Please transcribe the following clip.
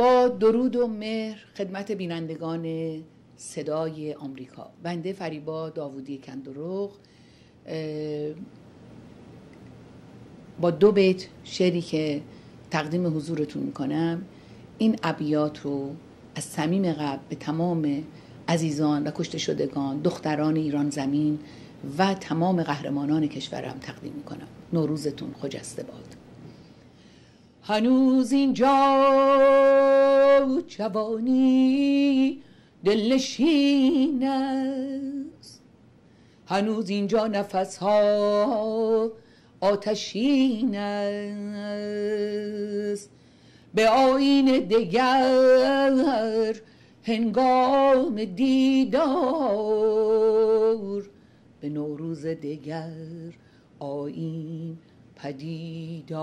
با درود و مهر خدمت بینندگان صدای آمریکا. بنده فریبا داوودی کندروغ با دو بیت شعری که تقدیم حضورتون می‌کنم. این ابیات رو از صمیم قلب به تمام عزیزان و کشته شدگان دختران ایران زمین و تمام قهرمانان کشورم تقدیم می‌کنم. نوروزتون خجسته باد. هنوز اینجا جوانی دلنشین است. هنوز اینجا نفس ها آتشین است. به آین دگر هنگام دیدار به نوروز دگر آین پدیدار.